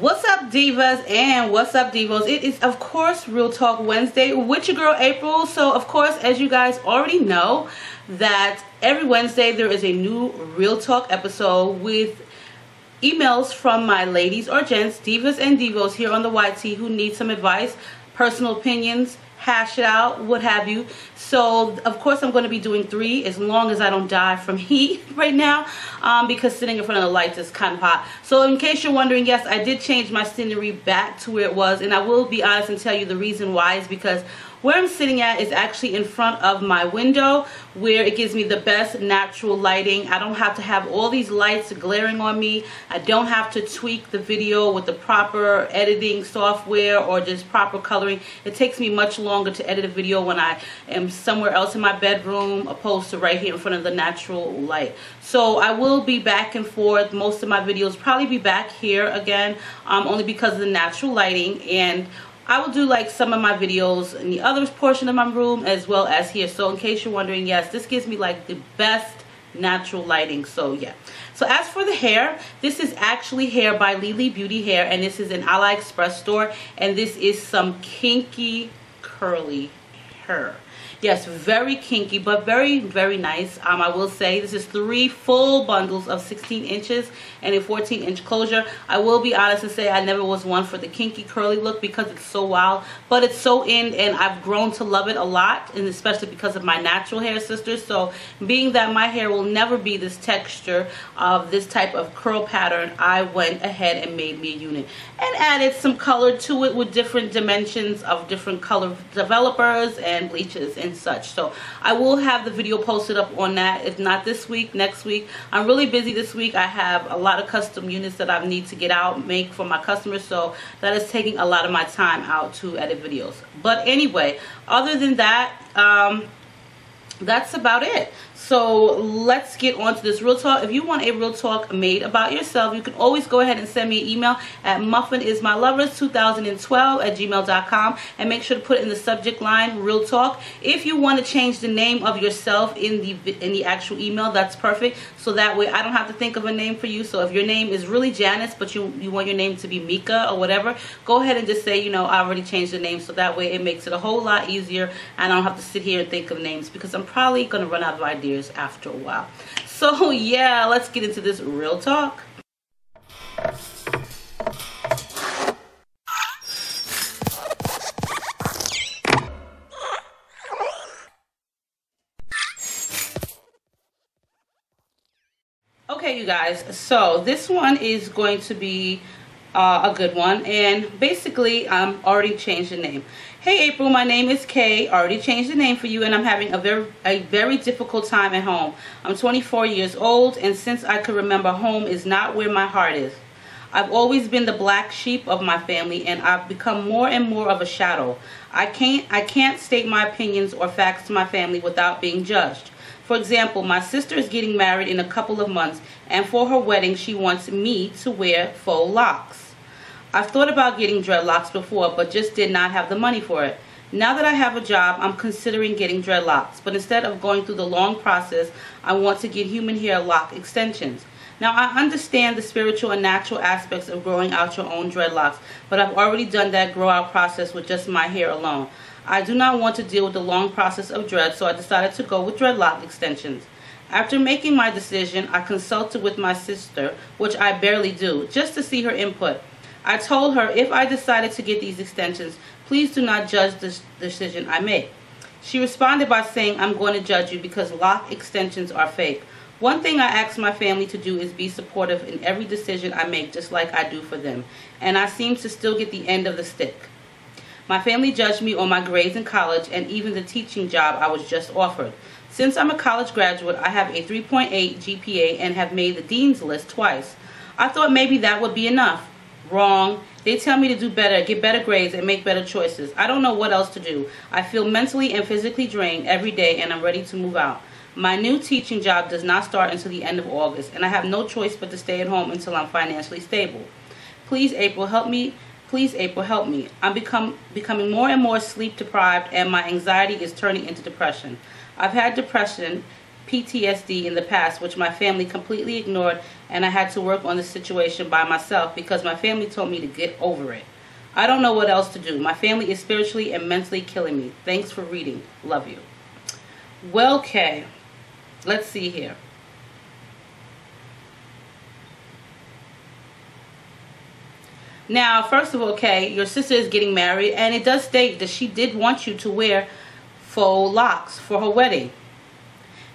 What's up divas and what's up divos? It is of course Real Talk Wednesday with your girl April. So of course as you guys already know that every Wednesday there is a new Real Talk episode with emails from my ladies or gents, divas and divos here on the YT who need some advice, personal opinions, hash it out, what have you. So, of course, I'm going to be doing three as long as I don't die from heat right now um, because sitting in front of the lights is kind of hot. So, in case you're wondering, yes, I did change my scenery back to where it was, and I will be honest and tell you the reason why is because where I'm sitting at is actually in front of my window where it gives me the best natural lighting. I don't have to have all these lights glaring on me. I don't have to tweak the video with the proper editing software or just proper coloring. It takes me much longer to edit a video when I am somewhere else in my bedroom opposed to right here in front of the natural light. So I will be back and forth. Most of my videos probably be back here again um, only because of the natural lighting and I will do like some of my videos in the other portion of my room as well as here. So in case you're wondering, yes, this gives me like the best natural lighting. So yeah. So as for the hair, this is actually hair by Lily Beauty Hair and this is an AliExpress store and this is some kinky curly hair. Yes, very kinky, but very, very nice. Um, I will say this is three full bundles of 16 inches and a 14 inch closure. I will be honest and say I never was one for the kinky curly look because it's so wild, but it's so in and I've grown to love it a lot and especially because of my natural hair sisters. So being that my hair will never be this texture of this type of curl pattern, I went ahead and made me a unit and added some color to it with different dimensions of different color developers and bleaches and such. So I will have the video posted up on that. If not this week, next week. I'm really busy this week. I have a lot of custom units that I need to get out, make for my customers. So that is taking a lot of my time out to edit videos. But anyway, other than that, um, that's about it so let's get on to this real talk. If you want a real talk made about yourself you can always go ahead and send me an email at muffinismylovers2012 at gmail.com and make sure to put in the subject line real talk. If you want to change the name of yourself in the in the actual email that's perfect. So that way I don't have to think of a name for you. So if your name is really Janice but you you want your name to be Mika or whatever go ahead and just say you know I already changed the name. So that way it makes it a whole lot easier and I don't have to sit here and think of names because I'm probably going to run out of ideas after a while. So yeah, let's get into this real talk. Okay, you guys, so this one is going to be uh, a good one. And basically, I'm already changed the name. Hey April, my name is Kay. Already changed the name for you and I'm having a very a very difficult time at home. I'm 24 years old and since I can remember home is not where my heart is. I've always been the black sheep of my family and I've become more and more of a shadow. I can't I can't state my opinions or facts to my family without being judged. For example, my sister is getting married in a couple of months and for her wedding she wants me to wear faux locks. I've thought about getting dreadlocks before, but just did not have the money for it. Now that I have a job, I'm considering getting dreadlocks, but instead of going through the long process, I want to get human hair lock extensions. Now, I understand the spiritual and natural aspects of growing out your own dreadlocks, but I've already done that grow out process with just my hair alone. I do not want to deal with the long process of dread, so I decided to go with dreadlock extensions. After making my decision, I consulted with my sister, which I barely do, just to see her input. I told her if I decided to get these extensions, please do not judge the decision I make. She responded by saying, I'm going to judge you because lock extensions are fake. One thing I ask my family to do is be supportive in every decision I make, just like I do for them. And I seem to still get the end of the stick. My family judged me on my grades in college and even the teaching job I was just offered. Since I'm a college graduate, I have a 3.8 GPA and have made the dean's list twice. I thought maybe that would be enough. Wrong. They tell me to do better, get better grades, and make better choices. I don't know what else to do. I feel mentally and physically drained every day, and I'm ready to move out. My new teaching job does not start until the end of August, and I have no choice but to stay at home until I'm financially stable. Please, April, help me. Please, April, help me. I'm become, becoming more and more sleep deprived, and my anxiety is turning into depression. I've had depression PTSD in the past, which my family completely ignored, and I had to work on the situation by myself because my family told me to get over it. I don't know what else to do. My family is spiritually and mentally killing me. Thanks for reading. Love you. Well, okay. Let's see here. Now, first of all, Kay, your sister is getting married, and it does state that she did want you to wear faux locks for her wedding.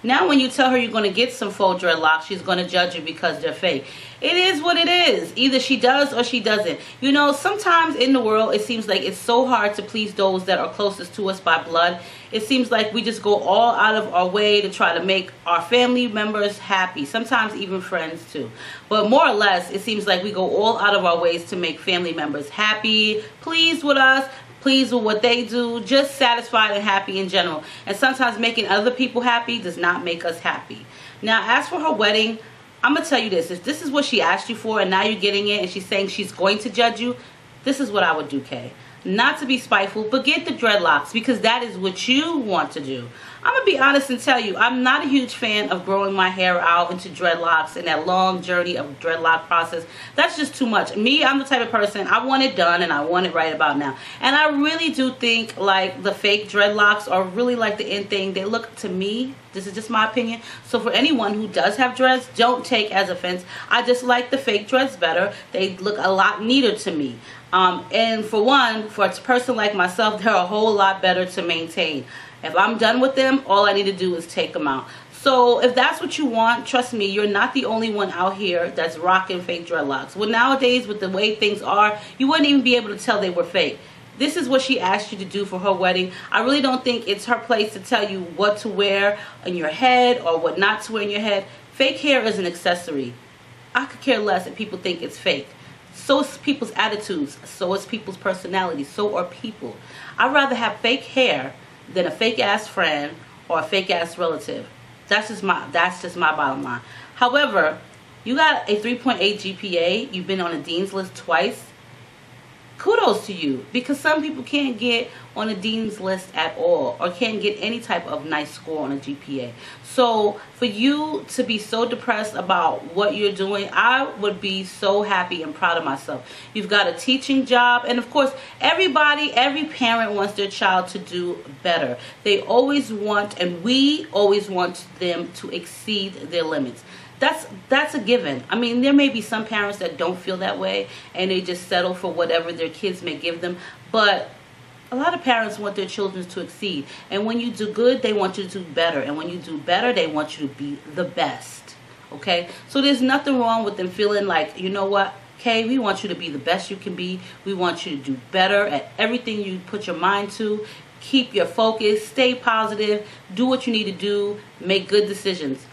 Now when you tell her you're going to get some faux dreadlocks, she's going to judge you because they're fake. It is what it is. Either she does or she doesn't. You know, sometimes in the world, it seems like it's so hard to please those that are closest to us by blood. It seems like we just go all out of our way to try to make our family members happy. Sometimes even friends too. But more or less, it seems like we go all out of our ways to make family members happy, pleased with us, pleased with what they do, just satisfied and happy in general. And sometimes making other people happy does not make us happy. Now, as for her wedding, I'm going to tell you this. If this is what she asked you for and now you're getting it and she's saying she's going to judge you, this is what I would do, Kay not to be spiteful, but get the dreadlocks because that is what you want to do. I'm to be honest and tell you, I'm not a huge fan of growing my hair out into dreadlocks and that long journey of dreadlock process. That's just too much. Me, I'm the type of person, I want it done and I want it right about now. And I really do think like the fake dreadlocks are really like the end thing. They look to me, this is just my opinion. So for anyone who does have dreads, don't take as offense. I just like the fake dreads better. They look a lot neater to me. Um, and for one, for a person like myself, they're a whole lot better to maintain. If I'm done with them, all I need to do is take them out. So if that's what you want, trust me, you're not the only one out here that's rocking fake dreadlocks. Well, nowadays, with the way things are, you wouldn't even be able to tell they were fake. This is what she asked you to do for her wedding. I really don't think it's her place to tell you what to wear in your head or what not to wear in your head. Fake hair is an accessory. I could care less if people think it's fake. So is people's attitudes. So is people's personalities. So are people. I'd rather have fake hair than a fake ass friend or a fake ass relative. That's just my that's just my bottom line. However, you got a 3.8 GPA. You've been on a dean's list twice kudos to you because some people can't get on a dean's list at all or can't get any type of nice score on a GPA. So for you to be so depressed about what you're doing, I would be so happy and proud of myself. You've got a teaching job and of course everybody, every parent wants their child to do better. They always want and we always want them to exceed their limits that's that's a given. I mean, there may be some parents that don't feel that way and they just settle for whatever their kids may give them, but a lot of parents want their children to exceed. And when you do good, they want you to do better. And when you do better, they want you to be the best. Okay? So there's nothing wrong with them feeling like, you know what? Okay, we want you to be the best you can be. We want you to do better at everything you put your mind to. Keep your focus, stay positive, do what you need to do, make good decisions.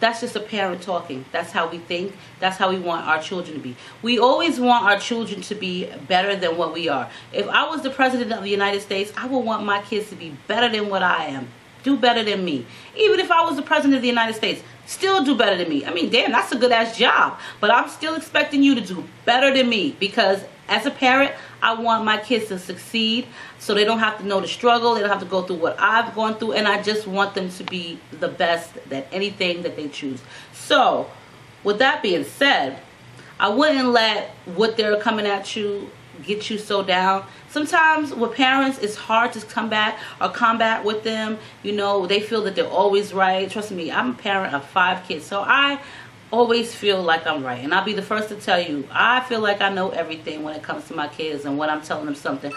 That's just a parent talking. That's how we think. That's how we want our children to be. We always want our children to be better than what we are. If I was the president of the United States, I would want my kids to be better than what I am. Do better than me. Even if I was the president of the United States, still do better than me. I mean, damn, that's a good ass job. But I'm still expecting you to do better than me because as a parent, I want my kids to succeed so they don't have to know the struggle. They don't have to go through what I've gone through. And I just want them to be the best at anything that they choose. So, with that being said, I wouldn't let what they're coming at you get you so down. Sometimes with parents, it's hard to come back or combat with them. You know, they feel that they're always right. Trust me, I'm a parent of five kids. So I always feel like I'm right. And I'll be the first to tell you, I feel like I know everything when it comes to my kids and when I'm telling them something.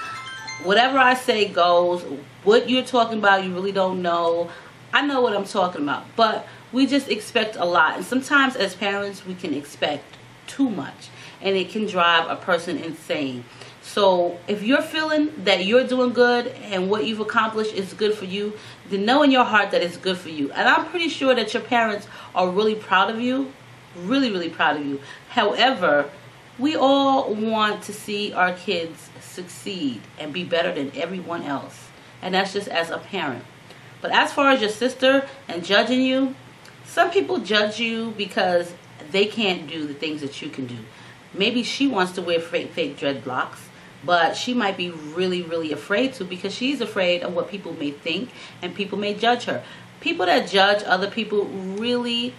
Whatever I say goes. What you're talking about, you really don't know. I know what I'm talking about. But we just expect a lot. And sometimes as parents, we can expect too much. And it can drive a person insane. So if you're feeling that you're doing good and what you've accomplished is good for you, then know in your heart that it's good for you. And I'm pretty sure that your parents are really proud of you really, really proud of you. However, we all want to see our kids succeed and be better than everyone else. And that's just as a parent. But as far as your sister and judging you, some people judge you because they can't do the things that you can do. Maybe she wants to wear fake, fake dreadlocks, but she might be really, really afraid to because she's afraid of what people may think and people may judge her. people that judge other people really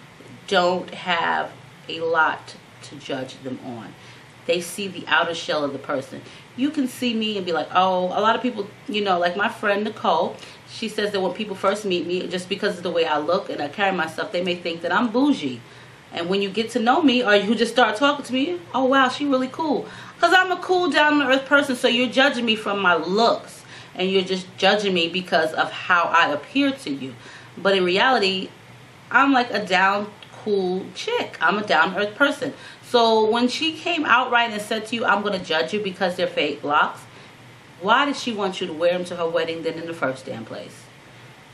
don't have a lot to judge them on. They see the outer shell of the person. You can see me and be like, oh, a lot of people, you know, like my friend Nicole, she says that when people first meet me, just because of the way I look and I carry myself, they may think that I'm bougie. And when you get to know me or you just start talking to me, oh wow, she really cool. Because I'm a cool, down to earth person, so you're judging me from my looks. And you're just judging me because of how I appear to you. But in reality, I'm like a down, cool chick. I'm a down to earth person. So when she came outright and said to you, I'm going to judge you because they're fake locks, why did she want you to wear them to her wedding then in the first damn place?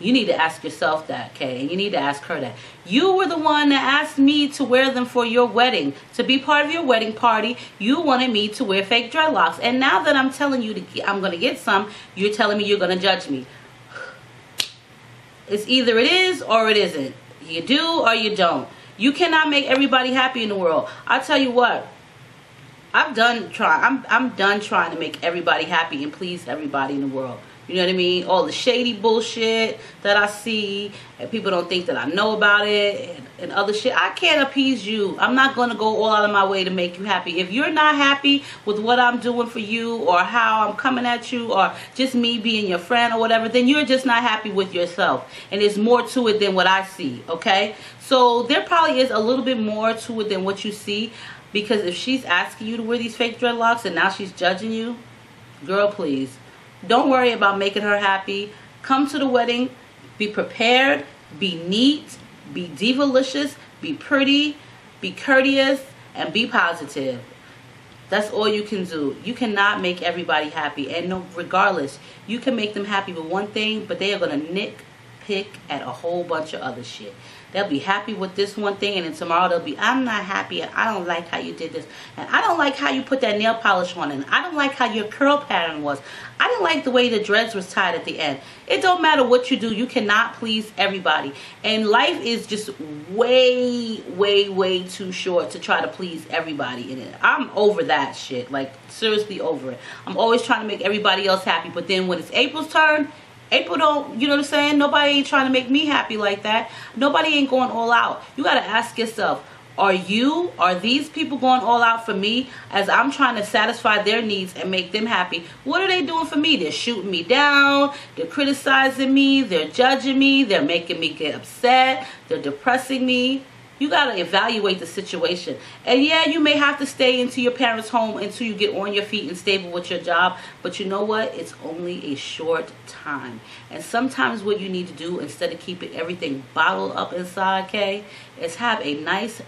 You need to ask yourself that, Kay, and you need to ask her that. You were the one that asked me to wear them for your wedding. To be part of your wedding party, you wanted me to wear fake dreadlocks. And now that I'm telling you to I'm going to get some, you're telling me you're going to judge me. It's either it is or it isn't. You do or you don't. You cannot make everybody happy in the world. I tell you what, I'm done trying. I'm I'm done trying to make everybody happy and please everybody in the world. You know what I mean? All the shady bullshit that I see, and people don't think that I know about it, and, and other shit. I can't appease you. I'm not going to go all out of my way to make you happy. If you're not happy with what I'm doing for you, or how I'm coming at you, or just me being your friend or whatever, then you're just not happy with yourself. And there's more to it than what I see, okay? So there probably is a little bit more to it than what you see. Because if she's asking you to wear these fake dreadlocks and now she's judging you, girl, please don't worry about making her happy. Come to the wedding. Be prepared. Be neat. Be divalicious. Be pretty. Be courteous. And be positive. That's all you can do. You cannot make everybody happy. And no, regardless, you can make them happy with one thing, but they are going to nick pick at a whole bunch of other shit. They'll be happy with this one thing, and then tomorrow they'll be, I'm not happy, and I don't like how you did this, and I don't like how you put that nail polish on, and I don't like how your curl pattern was. I didn't like the way the dreads was tied at the end. It don't matter what you do, you cannot please everybody. And life is just way, way, way too short to try to please everybody in it. I'm over that shit, like seriously over it. I'm always trying to make everybody else happy, but then when it's April's turn, April don't, you know what I'm saying? Nobody ain't trying to make me happy like that. Nobody ain't going all out. You got to ask yourself, are you, are these people going all out for me as I'm trying to satisfy their needs and make them happy? What are they doing for me? They're shooting me down. They're criticizing me. They're judging me. They're making me get upset. They're depressing me. You got to evaluate the situation. And yeah, you may have to stay into your parents' home until you get on your feet and stable with your job. But you know what? It's only a short time. And sometimes what you need to do instead of keeping everything bottled up inside, okay, is have a nice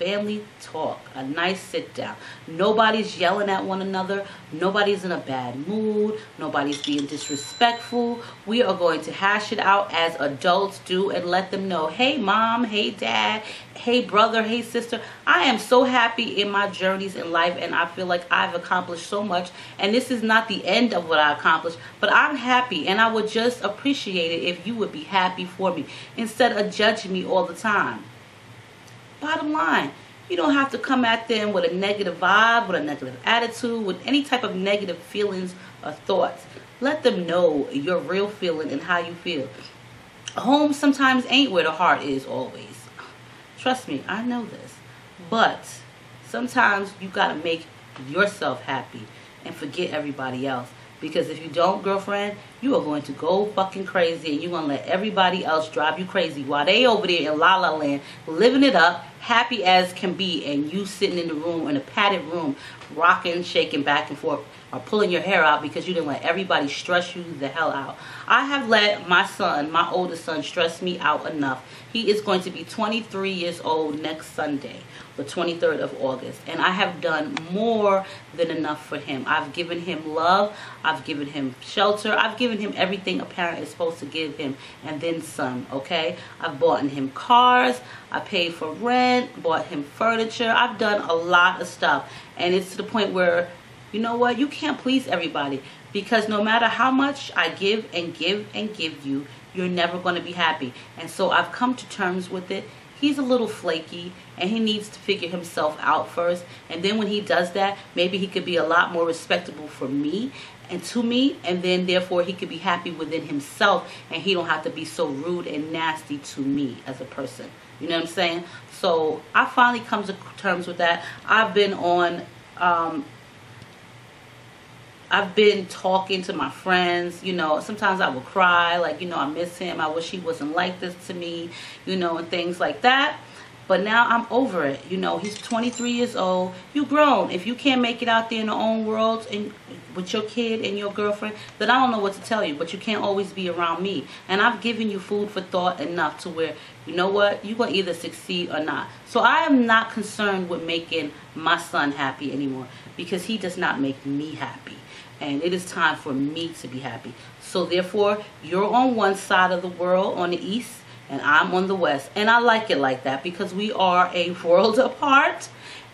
family talk, a nice sit down. Nobody's yelling at one another. Nobody's in a bad mood. Nobody's being disrespectful. We are going to hash it out as adults do and let them know, hey mom, hey dad, hey brother, hey sister. I am so happy in my journeys in life and I feel like I've accomplished so much. And this is not the end of what I accomplished, but I'm happy and I would just appreciate it if you would be happy for me instead of judging me all the time. Bottom line, you don't have to come at them with a negative vibe, with a negative attitude, with any type of negative feelings or thoughts. Let them know your real feeling and how you feel. Home sometimes ain't where the heart is always. Trust me, I know this. But sometimes you got to make yourself happy and forget everybody else. Because if you don't, girlfriend, you are going to go fucking crazy and you're going to let everybody else drive you crazy while they over there in La La Land living it up, happy as can be, and you sitting in the room, in a padded room, rocking, shaking back and forth or pulling your hair out because you didn't let everybody stress you the hell out. I have let my son, my oldest son, stress me out enough. He is going to be 23 years old next Sunday, the 23rd of August. And I have done more than enough for him. I've given him love. I've given him shelter. I've given him everything a parent is supposed to give him and then some, okay? I've bought him cars. I paid for rent, bought him furniture. I've done a lot of stuff. And it's to the point where you know what? You can't please everybody because no matter how much I give and give and give you, you're never going to be happy. And so I've come to terms with it. He's a little flaky and he needs to figure himself out first. And then when he does that, maybe he could be a lot more respectable for me and to me and then therefore he could be happy within himself and he don't have to be so rude and nasty to me as a person. You know what i'm saying? So i finally come to terms with that. I've been on um, I've been talking to my friends, you know, sometimes I will cry, like, you know, I miss him. I wish he wasn't like this to me, you know, and things like that. But now I'm over it. You know, he's 23 years old. You grown. If you can't make it out there in the own world and with your kid and your girlfriend, then I don't know what to tell you. But you can't always be around me. And I've given you food for thought enough to where, you know what, you're going to either succeed or not. So I am not concerned with making my son happy anymore because he does not make me happy. And it is time for me to be happy. So therefore, you're on one side of the world, on the east, and I'm on the west. And I like it like that because we are a world apart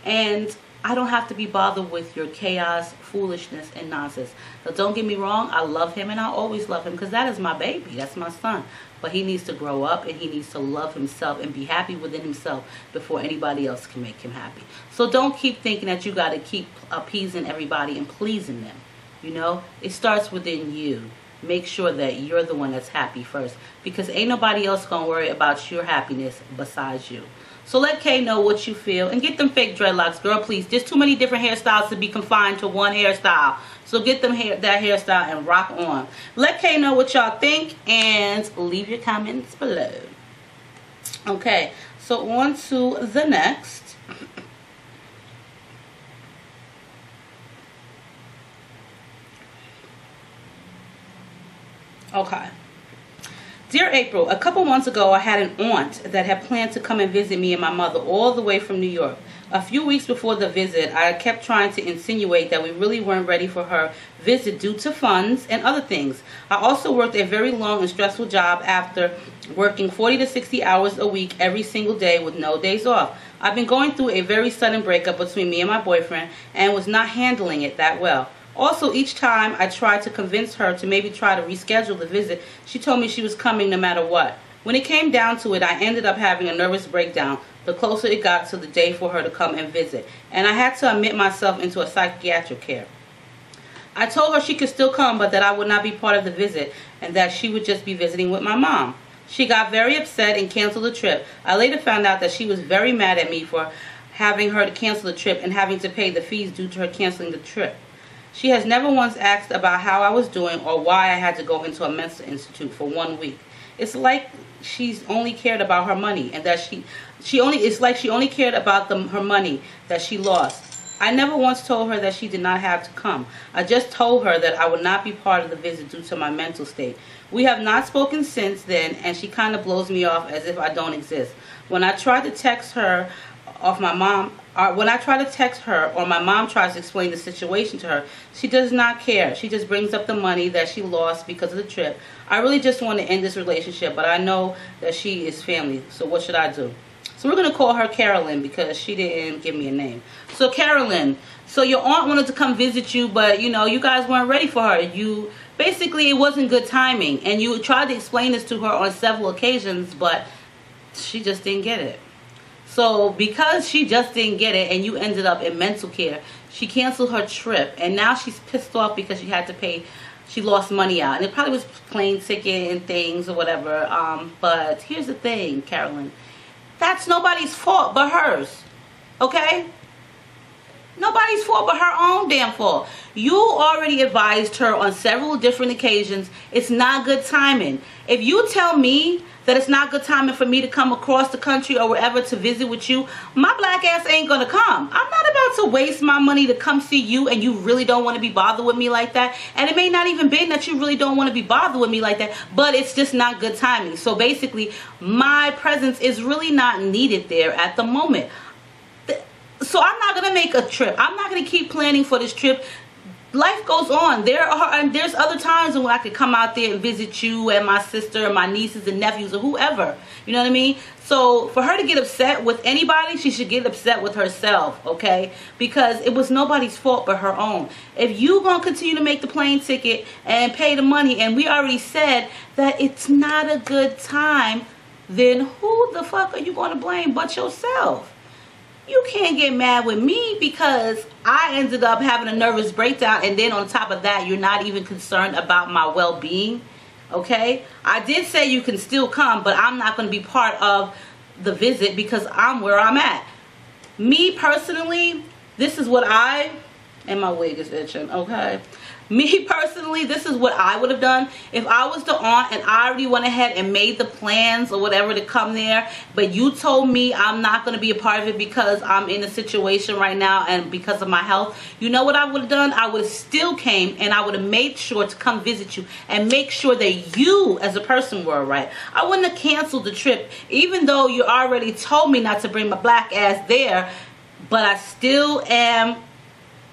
and I don't have to be bothered with your chaos, foolishness, and nonsense. Now, don't get me wrong, I love him and I always love him because that is my baby. That's my son. But he needs to grow up and he needs to love himself and be happy within himself before anybody else can make him happy. So don't keep thinking that you got to keep appeasing everybody and pleasing them. You know, it starts within you. Make sure that you're the one that's happy first. Because ain't nobody else gonna worry about your happiness besides you. So let Kay know what you feel and get them fake dreadlocks girl please. There's too many different hairstyles to be confined to one hairstyle. So get them hair that hairstyle and rock on. Let Kay know what y'all think and leave your comments below. Okay so on to the next Okay. Dear April, a couple months ago I had an aunt that had planned to come and visit me and my mother all the way from New York. A few weeks before the visit, I kept trying to insinuate that we really weren't ready for her visit due to funds and other things. I also worked a very long and stressful job after working 40 to 60 hours a week every single day with no days off. I've been going through a very sudden breakup between me and my boyfriend and was not handling it that well. Also, each time I tried to convince her to maybe try to reschedule the visit, she told me she was coming no matter what. When it came down to it, I ended up having a nervous breakdown the closer it got to the day for her to come and visit, and I had to admit myself into a psychiatric care. I told her she could still come, but that I would not be part of the visit, and that she would just be visiting with my mom. She got very upset and canceled the trip. I later found out that she was very mad at me for having her to cancel the trip and having to pay the fees due to her canceling the trip. She has never once asked about how I was doing or why I had to go into a mental institute for one week. It's like she's only cared about her money and that she she only it's like she only cared about the, her money that she lost. I never once told her that she did not have to come. I just told her that I would not be part of the visit due to my mental state. We have not spoken since then and she kind of blows me off as if I don't exist. When I tried to text her off my mom when I try to text her or my mom tries to explain the situation to her, she does not care. She just brings up the money that she lost because of the trip. I really just want to end this relationship, but I know that she is family. So what should I do? So we're going to call her Carolyn because she didn't give me a name. So Carolyn, so your aunt wanted to come visit you, but you know, you guys weren't ready for her. You basically it wasn't good timing and you tried to explain this to her on several occasions, but she just didn't get it. So because she just didn't get it and you ended up in mental care, she canceled her trip. And now she's pissed off because she had to pay she lost money out. And it probably was plane ticket and things or whatever. Um, but here's the thing carolyn. That's nobody's fault but hers. Okay? Nobody's fault but her own damn fault you already advised her on several different occasions it's not good timing if you tell me that it's not good timing for me to come across the country or wherever to visit with you, my black ass ain't gonna come. I'm not about to waste my money to come see you and you really don't want to be bothered with me like that. And it may not even be that you really don't want to be bothered with me like that, but it's just not good timing. So basically, my presence is really not needed there at the moment so I'm not gonna make a trip. I'm not gonna keep planning for this trip life goes on. There are and there's other times when I could come out there and visit you and my sister and my nieces and nephews or whoever. You know what I mean? So for her to get upset with anybody, she should get upset with herself, okay? Because it was nobody's fault but her own. If you gonna continue to make the plane ticket and pay the money, and we already said that it's not a good time then who the fuck are you to blame but yourself? You can't get mad with me because I ended up having a nervous breakdown and then on top of that, you're not even concerned about my well-being. Okay? I did say you can still come, but I'm not going to be part of the visit because I'm where I'm at. Me personally, this is what I and my wig is itching, okay? Me personally this is what i would have done. If i was the aunt and i already went ahead and made the plans or whatever to come there but you told me i'm not going to be a part of it because i'm in a situation right now and because of my health you know what i would have done? I would have still came and i would have made sure to come visit you and make sure that you as a person were right. I wouldn't have canceled the trip even though you already told me not to bring my black ass there but i still am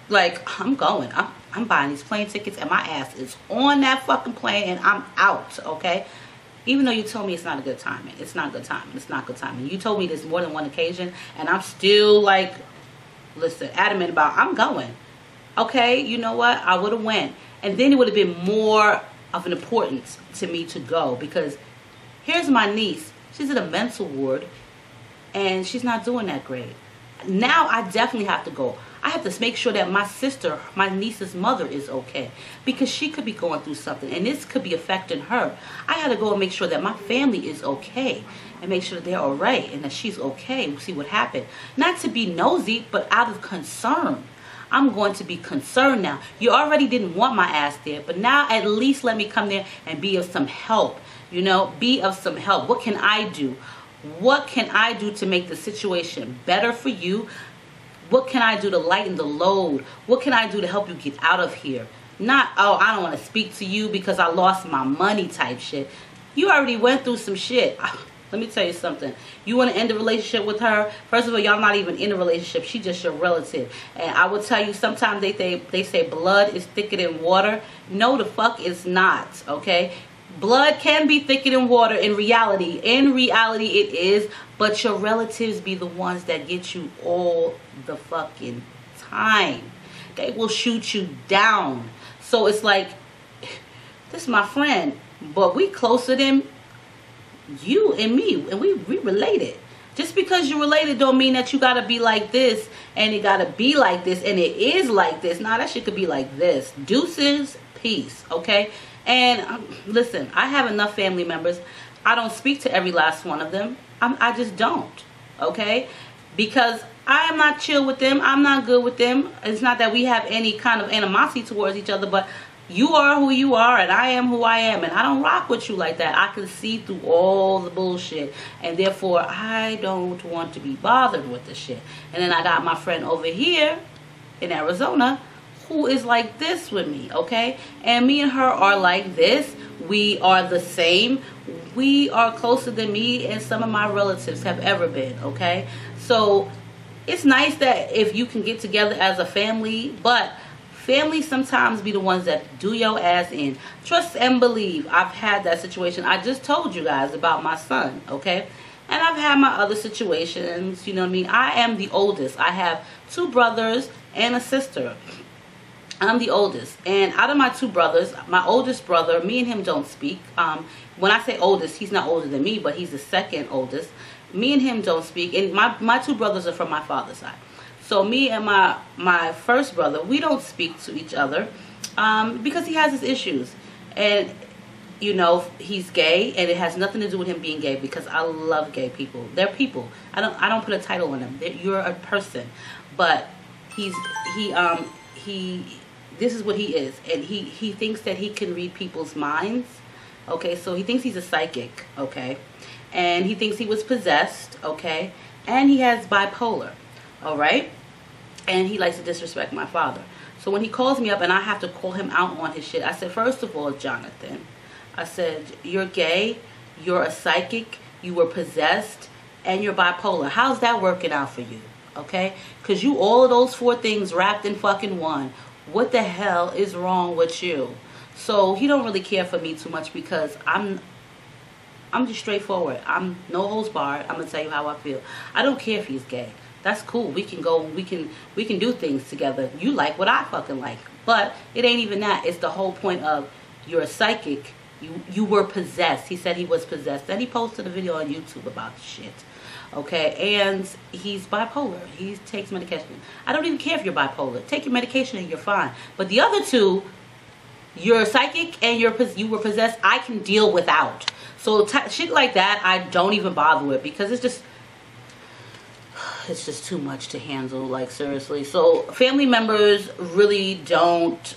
like i'm going. I'm I'm buying these plane tickets and my ass is on that fucking plane and I'm out, okay? Even though you told me it's not a good timing. It's not good timing. It's not good timing. You told me this more than one occasion and I'm still like, listen, adamant about I'm going. Okay, you know what? I would have went. And then it would have been more of an importance to me to go because here's my niece. She's in a mental ward and she's not doing that great. Now I definitely have to go. I have to make sure that my sister, my niece's mother is okay because she could be going through something and this could be affecting her. I had to go and make sure that my family is okay and make sure that they're all right and that she's okay. We'll see what happened. Not to be nosy, but out of concern. I'm going to be concerned now. You already didn't want my ass there, but now at least let me come there and be of some help. You know, be of some help. What can I do? What can I do to make the situation better for you? What can I do to lighten the load? What can I do to help you get out of here? Not, oh, I don't want to speak to you because I lost my money type shit. You already went through some shit. Let me tell you something. You want to end a relationship with her? First of all, y'all not even in a relationship. She's just your relative. And I will tell you, sometimes they say, they say blood is thicker than water. No, the fuck is not, okay? Blood can be thicker than water in reality. In reality, it is. But your relatives be the ones that get you all the fucking time. They will shoot you down. So it's like, this is my friend. But we closer than you and me. And we, we related. Just because you're related don't mean that you gotta be like this and it gotta be like this and it is like this. Nah, that shit could be like this. Deuces, peace, okay? And um, listen, I have enough family members. I don't speak to every last one of them. I'm, I just don't. Okay? Because I am not chill with them. I'm not good with them. It's not that we have any kind of animosity towards each other, but you are who you are and I am who I am and I don't rock with you like that. I can see through all the bullshit and therefore I don't want to be bothered with the shit. And then I got my friend over here in Arizona who is like this with me, okay? And me and her are like this. We are the same. We are closer than me and some of my relatives have ever been, okay? So it's nice that if you can get together as a family, but family sometimes be the ones that do your ass in. Trust and believe. I've had that situation. I just told you guys about my son, okay? And I've had my other situations, you know what I mean? I am the oldest. I have two brothers and a sister. I'm the oldest. And out of my two brothers, my oldest brother, me and him don't speak. Um, when I say oldest, he's not older than me, but he's the second oldest. Me and him don't speak. And my, my two brothers are from my father's side. So me and my, my first brother, we don't speak to each other um, because he has his issues. And, you know, he's gay and it has nothing to do with him being gay because I love gay people. They're people. I don't, I don't put a title on them. They're, you're a person. But he's, he, um, he, this is what he is and he he thinks that he can read people's minds okay? So he thinks he's a psychic okay? And he thinks he was possessed okay? And he has bipolar all right? And he likes to disrespect my father. So when he calls me up and i have to call him out on his shit i said first of all jonathan i said you're gay you're a psychic you were possessed and you're bipolar. How's that working out for you okay? Because you all of those four things wrapped in fucking one what the hell is wrong with you? So he don't really care for me too much because I'm I'm just straightforward. I'm no holds barred. I'm gonna tell you how I feel. I don't care if he's gay. That's cool. We can go. We can we can do things together. You like what I fucking like, but it ain't even that. It's the whole point of you're a psychic. You you were possessed. He said he was possessed. Then he posted a video on YouTube about shit. Okay, and he's bipolar. He takes medication. I don't even care if you're bipolar. Take your medication and you're fine. But the other two, you're psychic and you're you were possessed. I can deal without. So shit like that, I don't even bother with because it's just it's just too much to handle. Like seriously. So family members really don't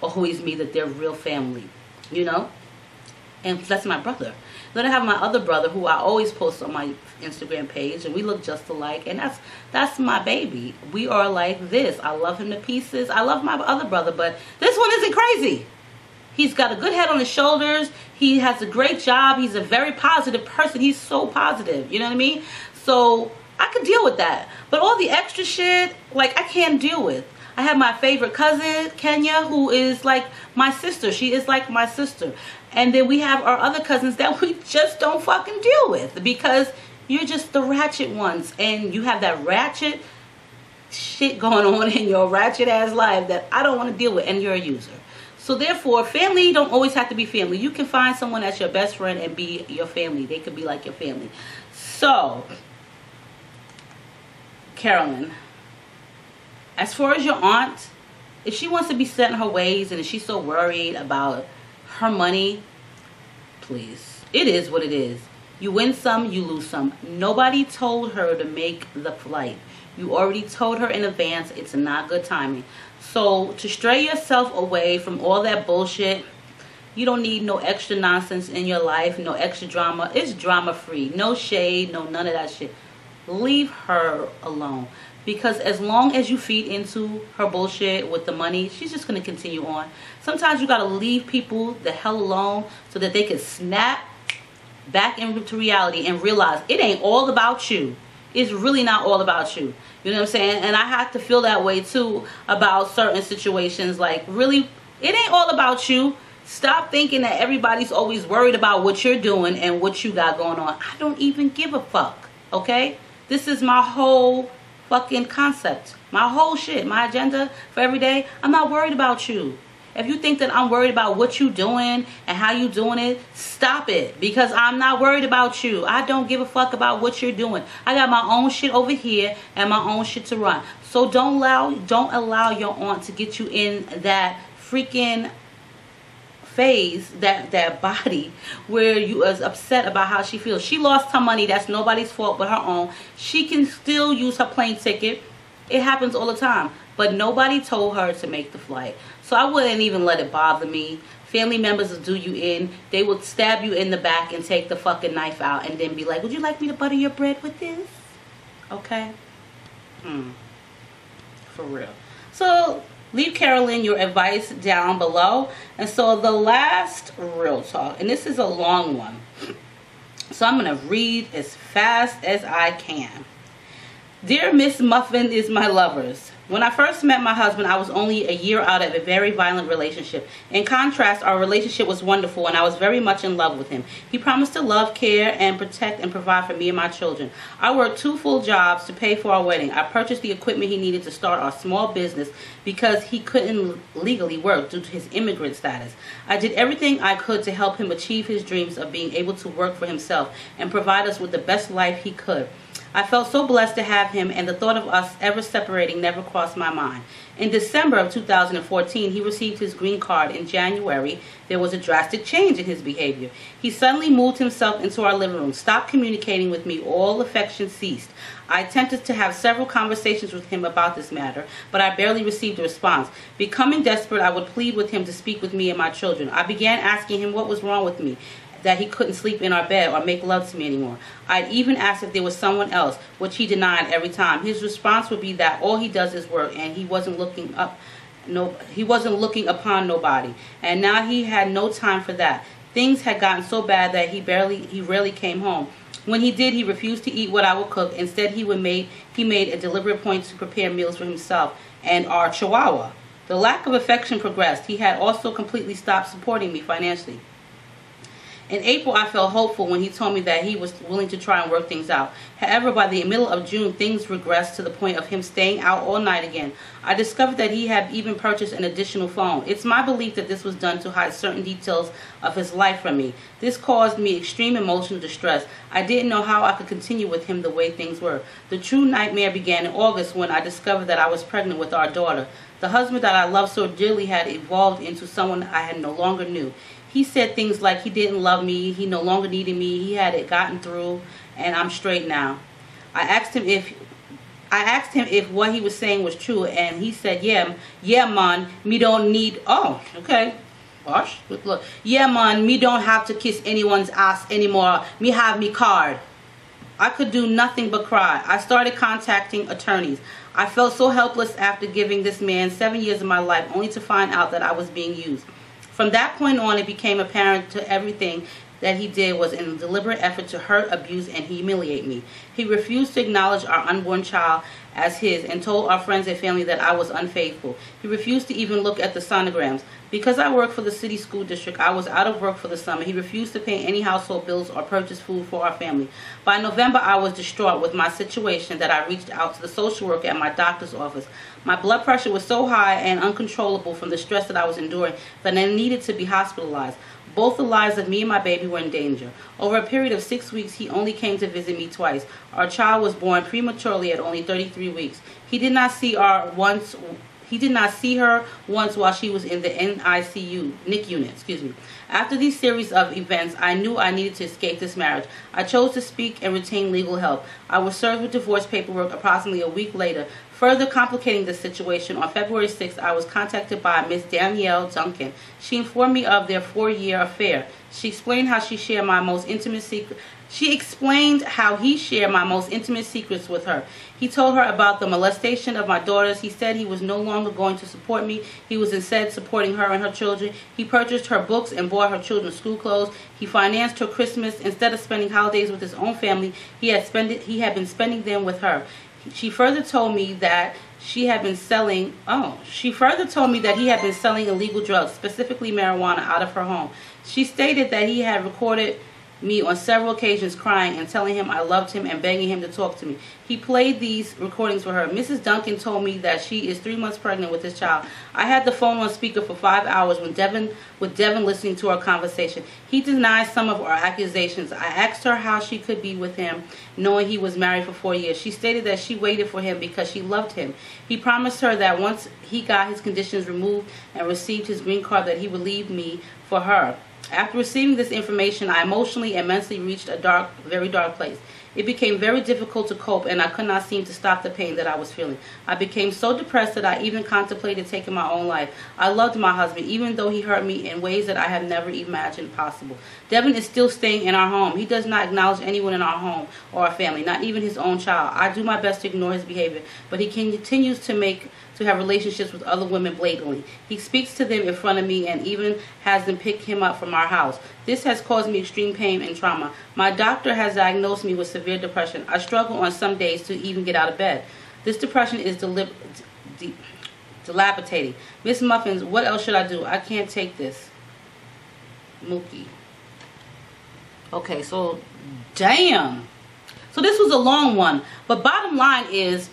always mean that they're real family. You know, and that's my brother. Then I have my other brother who I always post on my Instagram page and we look just alike and that's that's my baby. We are like this. I love him to pieces. I love my other brother, but this one isn't crazy. He's got a good head on his shoulders. He has a great job. He's a very positive person. He's so positive. You know what I mean? So I could deal with that. But all the extra shit, like I can't deal with. I have my favorite cousin, Kenya, who is like my sister. She is like my sister. And then we have our other cousins that we just don't fucking deal with because you're just the ratchet ones. And you have that ratchet shit going on in your ratchet ass life that I don't want to deal with. And you're a user. So therefore, family don't always have to be family. You can find someone that's your best friend and be your family. They could be like your family. So, Carolyn, as far as your aunt, if she wants to be set in her ways and if she's so worried about her money, please. It is what it is. You win some, you lose some. Nobody told her to make the flight. You already told her in advance it's not good timing. So to stray yourself away from all that bullshit, you don't need no extra nonsense in your life, no extra drama. It's drama free. No shade, no none of that shit. Leave her alone because as long as you feed into her bullshit with the money, she's just going to continue on. Sometimes you got to leave people the hell alone so that they can snap back into reality and realize it ain't all about you. It's really not all about you. You know what I'm saying? And I have to feel that way too about certain situations. Like, really, it ain't all about you. Stop thinking that everybody's always worried about what you're doing and what you got going on. I don't even give a fuck. Okay? This is my whole fucking concept. My whole shit, my agenda for every day. I'm not worried about you. If you think that I'm worried about what you doing and how you doing it, stop it. Because I'm not worried about you. I don't give a fuck about what you're doing. I got my own shit over here and my own shit to run. So don't allow don't allow your aunt to get you in that freaking phase that that body where you is upset about how she feels. She lost her money. That's nobody's fault but her own. She can still use her plane ticket. It happens all the time. But nobody told her to make the flight. So i wouldn't even let it bother me. Family members will do you in. They will stab you in the back and take the fucking knife out and then be like would you like me to butter your bread with this? Okay? Hmm. For real. So leave Carolyn your advice down below. And so the last real talk, and this is a long one. So I'm going to read as fast as I can. Dear Miss Muffin is my lovers. When I first met my husband, I was only a year out of a very violent relationship. In contrast, our relationship was wonderful and I was very much in love with him. He promised to love, care, and protect and provide for me and my children. I worked two full jobs to pay for our wedding. I purchased the equipment he needed to start our small business because he couldn't legally work due to his immigrant status. I did everything I could to help him achieve his dreams of being able to work for himself and provide us with the best life he could. I felt so blessed to have him, and the thought of us ever separating never crossed my mind. In December of 2014, he received his green card. In January, there was a drastic change in his behavior. He suddenly moved himself into our living room, stopped communicating with me, all affection ceased. I attempted to have several conversations with him about this matter, but I barely received a response. Becoming desperate, I would plead with him to speak with me and my children. I began asking him what was wrong with me that he couldn't sleep in our bed or make love to me anymore. I'd even ask if there was someone else, which he denied every time. His response would be that all he does is work and he wasn't looking up no he wasn't looking upon nobody. And now he had no time for that. Things had gotten so bad that he barely he rarely came home. When he did, he refused to eat what I would cook. Instead, he would made he made a deliberate point to prepare meals for himself and our chihuahua. The lack of affection progressed. He had also completely stopped supporting me financially. In April, I felt hopeful when he told me that he was willing to try and work things out. However, by the middle of June, things regressed to the point of him staying out all night again. I discovered that he had even purchased an additional phone. It's my belief that this was done to hide certain details of his life from me. This caused me extreme emotional distress. I didn't know how I could continue with him the way things were. The true nightmare began in August when I discovered that I was pregnant with our daughter. The husband that I loved so dearly had evolved into someone I had no longer knew he said things like he didn't love me, he no longer needed me, he had it gotten through, and I'm straight now. I asked him if I asked him if what he was saying was true, and he said, "Yeah, yeah, man, me don't need." Oh, okay. Gosh, look, yeah, man, me don't have to kiss anyone's ass anymore. Me have me card. I could do nothing but cry. I started contacting attorneys. I felt so helpless after giving this man seven years of my life, only to find out that I was being used. From that point on, it became apparent to everything that he did was in a deliberate effort to hurt, abuse, and humiliate me. He refused to acknowledge our unborn child as his and told our friends and family that I was unfaithful. He refused to even look at the sonograms. Because I work for the city school district, I was out of work for the summer. He refused to pay any household bills or purchase food for our family. By November, I was distraught with my situation that I reached out to the social worker at my doctor's office. My blood pressure was so high and uncontrollable from the stress that I was enduring that I needed to be hospitalized. Both the lives of me and my baby were in danger. Over a period of six weeks, he only came to visit me twice. Our child was born prematurely at only 33 weeks. He did not see our once he did not see her once while she was in the NICU, NIC unit, excuse me. After these series of events, I knew I needed to escape this marriage. I chose to speak and retain legal help. I was served with divorce paperwork approximately a week later. Further complicating the situation, on February 6th, I was contacted by Miss Danielle Duncan. She informed me of their four-year affair. She explained how she shared my most intimate secret, she explained how he shared my most intimate secrets with her. He told her about the molestation of my daughters. He said he was no longer going to support me. He was instead supporting her and her children. He purchased her books and bought her children school clothes. He financed her Christmas. Instead of spending holidays with his own family, he had spent it, he had been spending them with her. She further told me that she had been selling, oh, she further told me that he had been selling illegal drugs, specifically marijuana, out of her home. She stated that he had recorded me on several occasions crying and telling him I loved him and begging him to talk to me. He played these recordings for her. Mrs. Duncan told me that she is three months pregnant with this child. I had the phone on speaker for five hours when Devin, with Devin listening to our conversation. He denied some of our accusations. I asked her how she could be with him knowing he was married for four years. She stated that she waited for him because she loved him. He promised her that once he got his conditions removed and received his green card that he would leave me for her. After receiving this information, I emotionally and mentally reached a dark, very dark place. It became very difficult to cope and I could not seem to stop the pain that I was feeling. I became so depressed that I even contemplated taking my own life. I loved my husband even though he hurt me in ways that I have never imagined possible. Devin is still staying in our home. He does not acknowledge anyone in our home or our family, not even his own child. I do my best to ignore his behavior, but he continues to make to have relationships with other women blatantly. He speaks to them in front of me and even has them pick him up from our house. This has caused me extreme pain and trauma. My doctor has diagnosed me with severe depression. I struggle on some days to even get out of bed. This depression is de- dilapidating. Miss Muffins, what else should I do? I can't take this. Mookie. Okay, so damn. So this was a long one. But bottom line is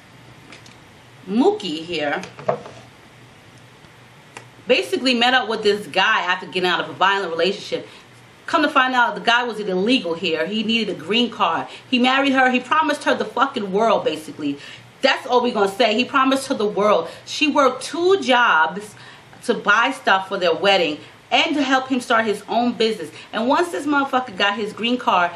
Mookie here basically met up with this guy after getting out of a violent relationship. Come to find out the guy was illegal here. He needed a green card. He married her. He promised her the fucking world basically. That's all we're going to say. He promised her the world. She worked two jobs to buy stuff for their wedding and to help him start his own business. And once this motherfucker got his green card,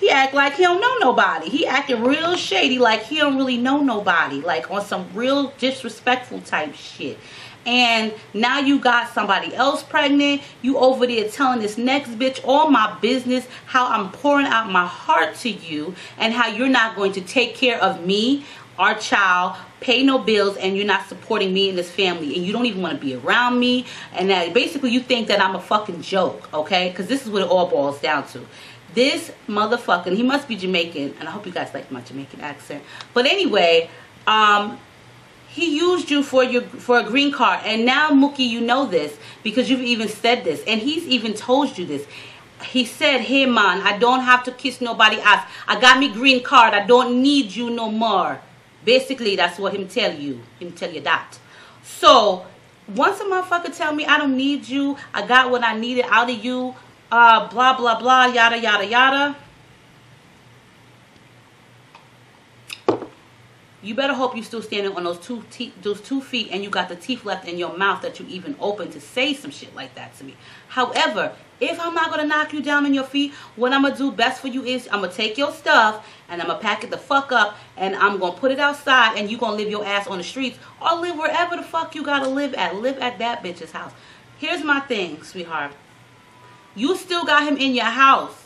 he act like he don't know nobody. He acting real shady like he don't really know nobody. Like on some real disrespectful type shit. And now you got somebody else pregnant. You over there telling this next bitch all my business, how I'm pouring out my heart to you, and how you're not going to take care of me, our child, pay no bills, and you're not supporting me and this family, and you don't even want to be around me. And that basically you think that I'm a fucking joke, okay? Because this is what it all boils down to. This motherfucker, he must be Jamaican, and I hope you guys like my Jamaican accent. But anyway, um, he used you for your for a green card, and now Mookie, you know this because you've even said this, and he's even told you this. he said, hey man, I don't have to kiss nobody else. I got me green card. I don't need you no more. Basically, that's what him tell you. Him tell you that. So, once a motherfucker tell me I don't need you, I got what I needed out of you, uh, blah, blah, blah, yada, yada, yada. You better hope you're still standing on those two te- those two feet and you got the teeth left in your mouth that you even open to say some shit like that to me. However, if I'm not gonna knock you down on your feet, what I'm gonna do best for you is I'm gonna take your stuff and I'm gonna pack it the fuck up and I'm gonna put it outside and you gonna live your ass on the streets or live wherever the fuck you gotta live at. Live at that bitch's house. Here's my thing, sweetheart. You still got him in your house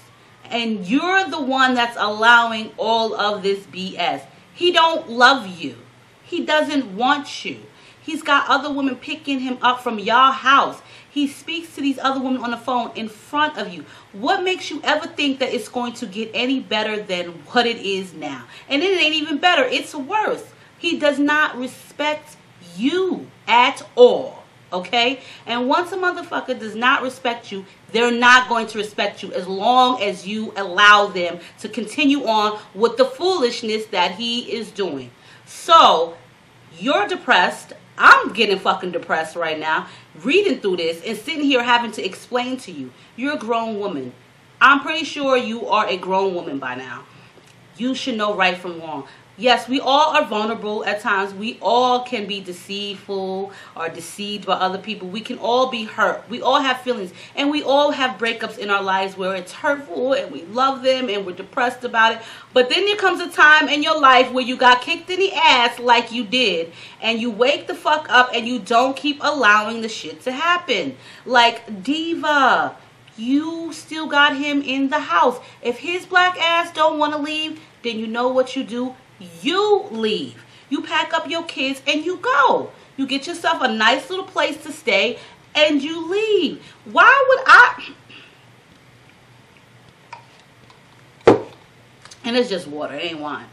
and you're the one that's allowing all of this BS. He don't love you. He doesn't want you. He's got other women picking him up from your house. He speaks to these other women on the phone in front of you. What makes you ever think that it's going to get any better than what it is now? And it ain't even better. It's worse. He does not respect you at all. Okay? And once a motherfucker does not respect you, they're not going to respect you as long as you allow them to continue on with the foolishness that he is doing. So, you're depressed. I'm getting fucking depressed right now, reading through this and sitting here having to explain to you. You're a grown woman. I'm pretty sure you are a grown woman by now. You should know right from wrong yes, we all are vulnerable at times. We all can be deceitful or deceived by other people. We can all be hurt. We all have feelings. And we all have breakups in our lives where it's hurtful and we love them and we're depressed about it. But then there comes a time in your life where you got kicked in the ass like you did. And you wake the fuck up and you don't keep allowing the shit to happen. Like Diva you still got him in the house. If his black ass don't want to leave, then you know what you do you leave. You pack up your kids and you go. You get yourself a nice little place to stay and you leave. Why would I? And it's just water, it ain't wine.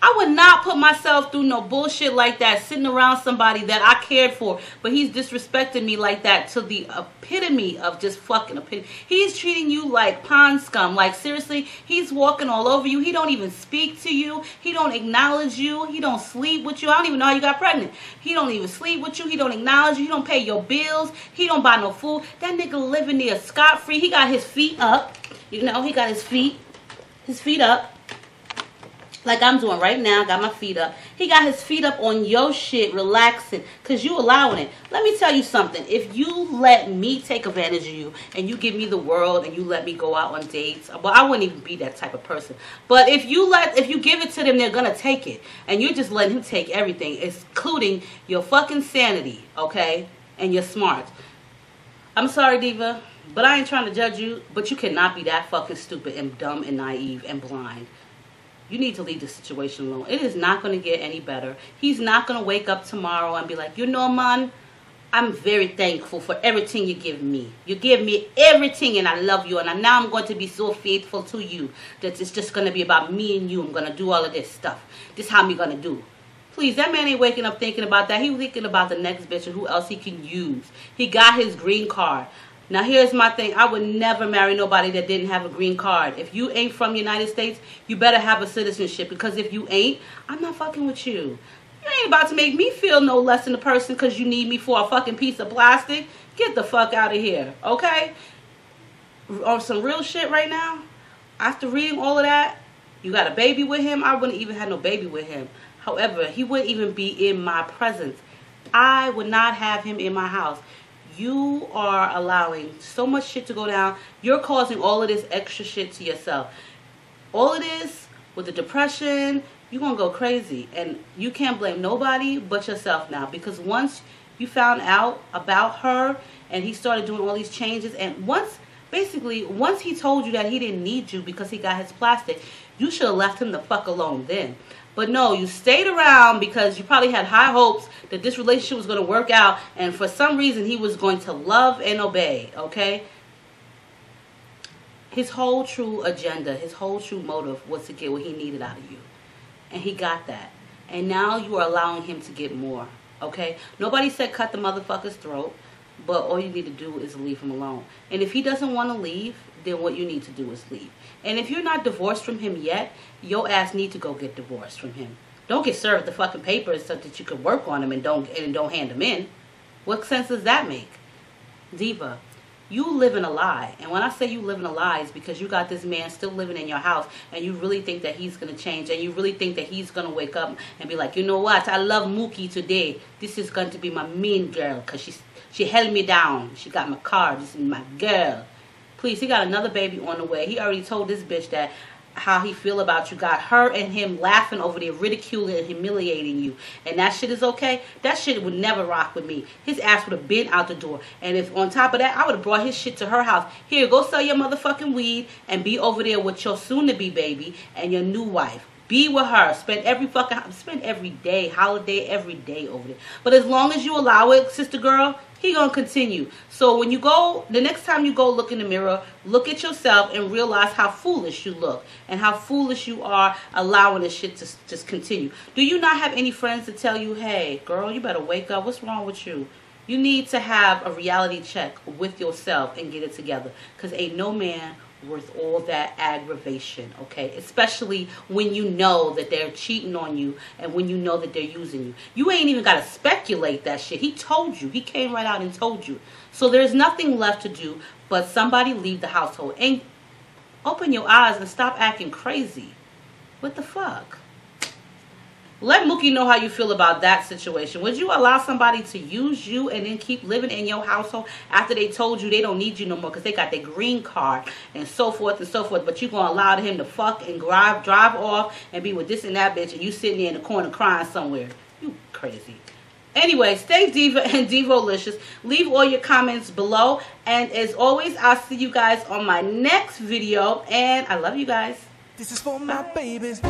I would not put myself through no bullshit like that, sitting around somebody that I cared for, but he's disrespecting me like that to the epitome of just fucking epitome. He's treating you like pond scum. Like seriously, he's walking all over you. He don't even speak to you. He don't acknowledge you. He don't sleep with you. I don't even know how you got pregnant. He don't even sleep with you. He don't acknowledge you. He don't pay your bills. He don't buy no food. That nigga living there scot free. He got his feet up. You know, he got his feet, his feet up like I'm doing right now. Got my feet up. He got his feet up on your shit, relaxing, because you allowing it. Let me tell you something. If you let me take advantage of you and you give me the world and you let me go out on dates, well, I wouldn't even be that type of person. But if you let, if you give it to them, they're going to take it. And you're just letting him take everything, including your fucking sanity, okay? And your smart. I'm sorry, Diva, but I ain't trying to judge you, but you cannot be that fucking stupid and dumb and naive and blind you need to leave the situation alone. It is not going to get any better. He's not going to wake up tomorrow and be like, you know, man, I'm very thankful for everything you give me. You give me everything and I love you. And now I'm going to be so faithful to you that it's just going to be about me and you. I'm going to do all of this stuff. This is how I'm going to do. Please, that man ain't waking up thinking about that. He thinking about the next bitch and who else he can use. He got his green card. Now here's my thing. I would never marry nobody that didn't have a green card. If you ain't from the United States, you better have a citizenship because if you ain't, I'm not fucking with you. You ain't about to make me feel no less than a person because you need me for a fucking piece of plastic. Get the fuck out of here, okay? On some real shit right now, after reading all of that, you got a baby with him. I wouldn't even have no baby with him. However, he wouldn't even be in my presence. I would not have him in my house you are allowing so much shit to go down. You're causing all of this extra shit to yourself. All of this with the depression, you're going to go crazy. And you can't blame nobody but yourself now. Because once you found out about her and he started doing all these changes, and once, basically, once he told you that he didn't need you because he got his plastic, you should have left him the fuck alone then. But no, you stayed around because you probably had high hopes that this relationship was going to work out. And for some reason, he was going to love and obey, okay? His whole true agenda, his whole true motive was to get what he needed out of you. And he got that. And now you are allowing him to get more, okay? Nobody said cut the motherfucker's throat. but all you need to do is leave him alone. And if he doesn't want to leave, then what you need to do is leave. And if you're not divorced from him yet, your ass need to go get divorced from him. Don't get served the fucking papers so that you can work on them and don't and don't hand them in. What sense does that make? Diva, you live in a lie. And when I say you live in a lie, it's because you got this man still living in your house and you really think that he's going to change and you really think that he's going to wake up and be like, you know what? I love Mookie today. This is going to be my mean girl because she, she held me down. She got my car. This is my girl. Please, he got another baby on the way. He already told this bitch that how he feel about you. Got her and him laughing over there ridiculing and humiliating you. And that shit is okay? That shit would never rock with me. His ass would have been out the door. And if on top of that i would have brought his shit to her house. Here go sell your motherfucking weed and be over there with your soon-to-be baby and your new wife be with her. Spend every fucking spend every day, holiday every day over there. But as long as you allow it, sister girl, he gonna continue. So when you go, the next time you go look in the mirror, look at yourself and realize how foolish you look and how foolish you are allowing this shit to just continue. Do you not have any friends to tell you, hey, girl, you better wake up. What's wrong with you? You need to have a reality check with yourself and get it together. Because ain't no man worth all that aggravation, okay? Especially when you know that they're cheating on you and when you know that they're using you. You ain't even got to speculate that shit. He told you. He came right out and told you. So there's nothing left to do but somebody leave the household and open your eyes and stop acting crazy. What the fuck? Let Mookie know how you feel about that situation. Would you allow somebody to use you and then keep living in your household after they told you they don't need you no more because they got their green card and so forth and so forth, but you going to allow him to fuck and drive, drive off and be with this and that bitch and you sitting there in the corner crying somewhere? You crazy. Anyway, stay diva and divolicious. Leave all your comments below. And as always, I'll see you guys on my next video. And I love you guys. This is for my babies.